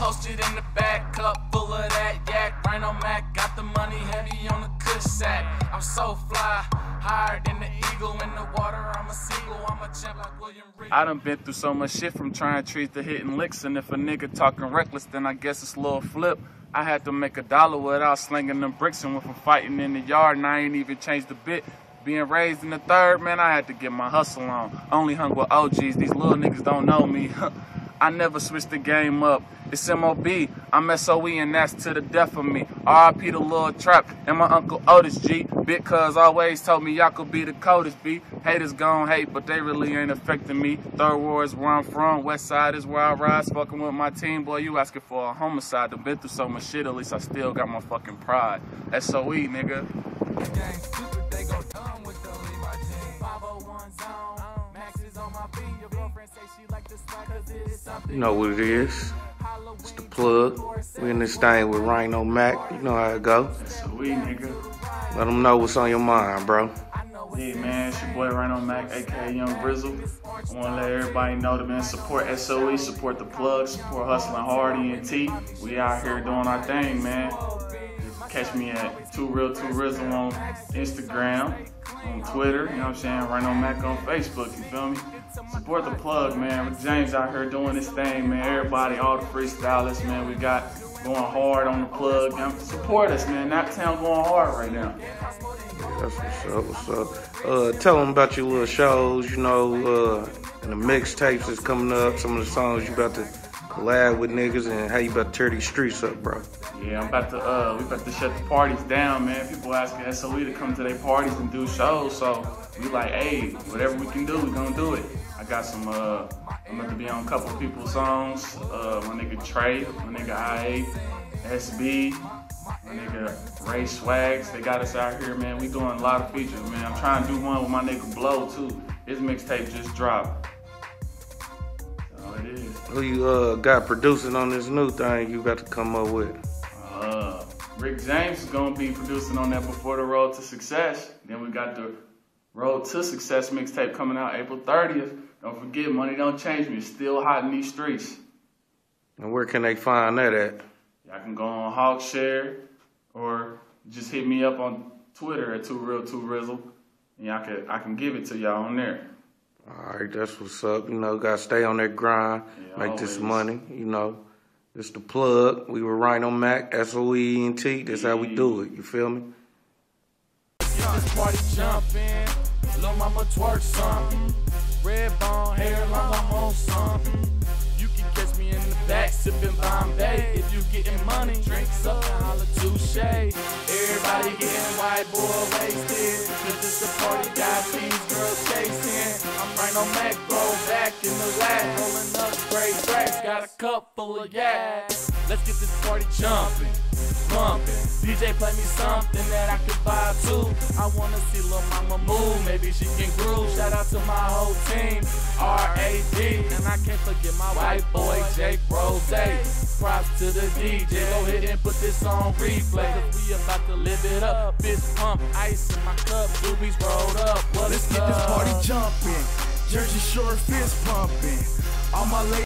posted in the back, cup full of that yak. Rhino Mack got the money heavy on the cush. I'm so fly, higher than the eagle in the water. I'm a seagull, I'm a champ like William Regal. I done been through so much shit from trying trees to hitting licks. And if a nigga talking reckless, then I guess it's a little flip. I had to make a dollar without slinging them bricks and went from fighting in the yard and I ain't even changed a bit. Being raised in the third, man, I had to get my hustle on. Only hung with OGs, these little niggas don't know me. I never switch the game up. It's MOB, I'm SOE, and that's to the death of me. RIP the little trap, and my uncle Otis G. Big cuz always told me y'all could be the coldest B. Haters gon' hate, but they really ain't affecting me. Third Ward is where I'm from, West Side is where I ride. Fucking with my team, boy, you asking for a homicide. Done been through so much shit, at least I still got my fucking pride. SOE, nigga. You know what it is. It's the plug. We in this thing with Rhino Mack. You know how it go. SOE, nigga. Let them know what's on your mind, bro. Yeah, man, it's your boy Rhino Mack, aka Young Brizzle. I want to let everybody know to man support SOE, support the plug, support Hustling Hard ENT. We out here doing our thing, man. Catch me at Two Real Two Rizzle on Instagram, on Twitter, you know what I'm saying? Rhino Mack on Facebook, you feel me? Support the plug, man. James out here doing this thing, man. Everybody, all the freestylists, man. We got going hard on the plug. Man, support us, man. Knocktown going hard right now. That's what's up. What's up? Uh, tell them about your little shows. You know, uh, and the mixtapes is coming up. Some of the songs you about to collab with niggas, and how you about to tear these streets up, bro. Yeah, I'm about to. Uh, we about to shut the parties down, man. People asking SOE to come to their parties and do shows, so we like, hey, whatever we can do, we gonna do it. I got some. Uh, I'm about to be on a couple people's songs. Uh, my nigga Trey, my nigga IA, SB, my nigga Ray Swags. They got us out here, man. We doing a lot of features, man. I'm trying to do one with my nigga Blow too. His mixtape just dropped. So it is. Who you uh, got producing on this new thing you got to come up with? Uh, Rick James is gonna be producing on that before the Road to Success. Then we got the Road to Success mixtape coming out April 30th. Don't forget, money don't change me. It's still hot in these streets. And where can they find that at? Y'all can go on Hawkshare or just hit me up on Twitter at Two Real Two Rizzle, and y'all can I can give it to y'all on there. All right, that's what's up. You know, gotta stay on that grind, Yeah, make this money. You know, it's the plug. We were Rhino Mack, S O E N T. That's how we do it. You feel me? This party jumping. Lil' mama twerk something. Red bone hair like I'm on something. You can catch me in the back sipping Bombay. If you getting money, drinks up holla touche. Everybody getting white boy I'm right Mac, back in the lap. Rolling up great tracks, got a cup full of yak. Let's get this party jumping, bumping. DJ play me something that I could vibe to. I wanna see Lil Mama move, maybe she can groove. Shout out to my whole team, R.A.D. And I can't forget my white boy, Jake Rose. Props to the DJ, go ahead and put this on replay. Cause we about to live it up. Fist pump, ice in my cup, boobies rolled up. What Let's get this party jumping. Jersey Shore fist pumping. All my ladies.